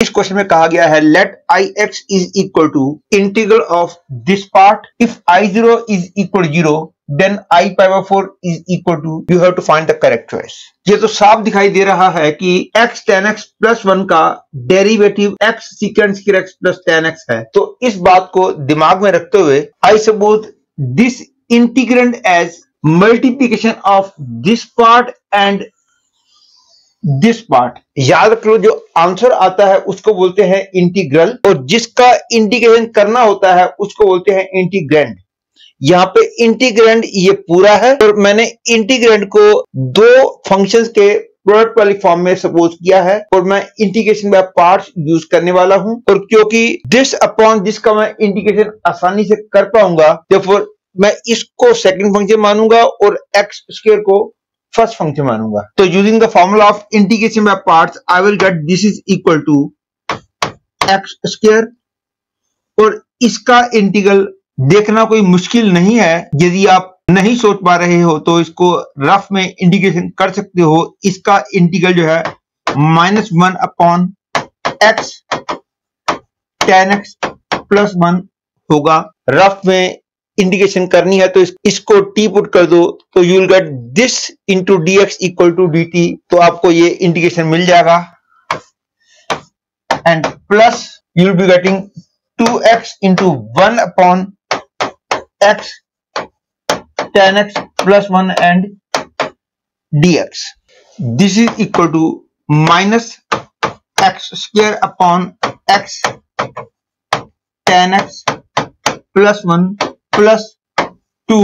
इस क्वेश्चन में कहा गया है let I x is equal to integral of this part if I zero is equal zero then I power four is equal to you have to find the correct choice ये तो साफ़ दिखाई दे रहा है कि x ten x plus one का derivative x sequence की एक्स प्लस टेन एक्स है। तो इस बात को दिमाग में रखते हुए I suppose this integrand as multiplication of this part and this part याद रख लो जो आंसर आता है उसको बोलते हैं इंटीग्रल और जिसका इंटीग्रेशन करना होता है उसको बोलते हैं इंटीग्रेंड यहाँ पे इंटीग्रेंड ये पूरा है, और मैंने इंटीग्रेंड को दो फ़ंक्शंस के प्रोडक्ट वाली फॉर्म में सपोज़ किया है, और मैं इंटीग्रेशन बाय पार्ट्स यूज़ करने वाला हूँ। और क्योंकि दिस अपॉन जिसका मैं इंटीग्रेशन आसानी से कर पाऊँगा तो फिर मैं इसको सेकंड फ़ंक्शन मानूँगा, और एक्स स्क्र को फ़र्स्ट फ़ंक्शन मानूँगा। तो using the formula of integration by parts I will get this is equal to x square और इसका इंटीग्रल देखना कोई मुश्किल नहीं है। यदि आप नहीं सोच पा रहे हो तो इसको रफ में इंटीग्रेशन कर सकते हो। इसका इंटीग्रल जो है minus one upon x tan x plus one होगा। रफ में इंडिकेशन करनी है तो इस, इसको टी पुट कर दो तो you will get this into d x equal to d t तो आपको ये इंडिकेशन मिल जाएगा। And plus you will be getting two x into one upon x tan x plus one and d x this is equal to minus x square upon x tan x plus one plus two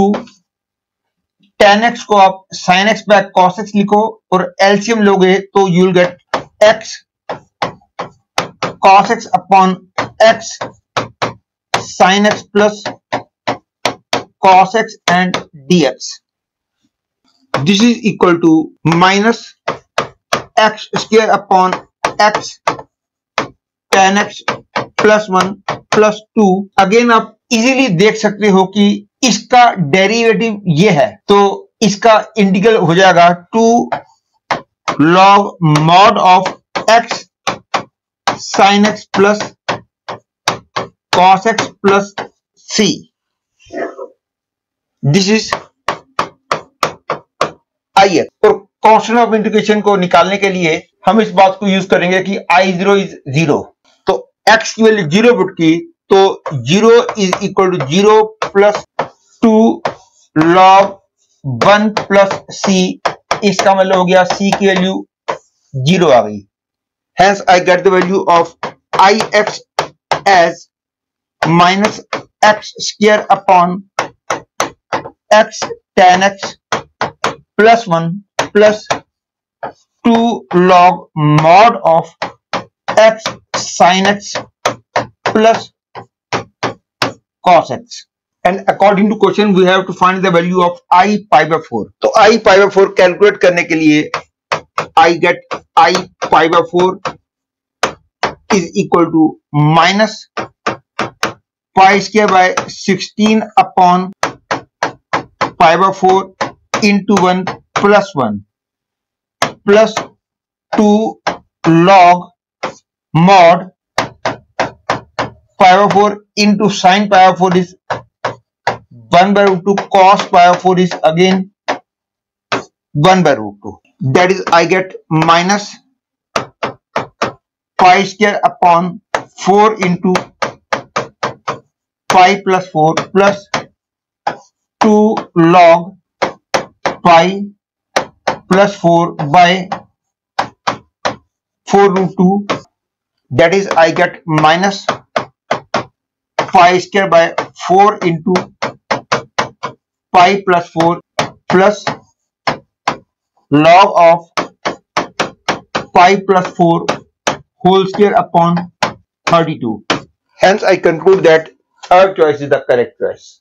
tan x को आप sine x by cos x लिखो और LCM लोगे तो you'll get x cos x upon x sine x plus cos x and d x this is equal to minus x square upon x tan x plus one plus two again आप easily देख सकते हो कि इसका derivative ये है। तो इसका इंटीग्रल हो जाएगा two log mod of x sine x plus cos x plus C this is I x और कॉन्स्टेंट ऑफ़ इंटीग्रेशन को निकालने के लिए हम इस बात को यूज़ करेंगे कि आई ज़ीरो इज़ ज़ीरो तो एक्स की वैल्यू ज़ीरो की तो zero is equal to zero plus two log one plus C इसका मतलब हो गया सी की वैल्यू ज़ीरो आ गई। Hence I get the value of I x as minus x square upon x tan x plus one plus two log mod of x sine x plus cos x and according to question we have to find the value of i pi by 4 तो i pi by 4 calculate करने के लिए i get i pi by 4 is equal to minus pi square by 16 upon pi by 4 into 1 plus 1 plus 2 log mod pi over 4 into sine pi over 4 is 1 by root 2 cos pi over 4 is again 1 by root 2 that is I get minus pi square upon 4 into pi plus 4 plus 2 log pi plus 4 by 4 root 2 that is I get minus pi square by 4 into pi plus 4 plus log of pi plus 4 whole square upon 32. Hence, I conclude that our choice is the correct choice.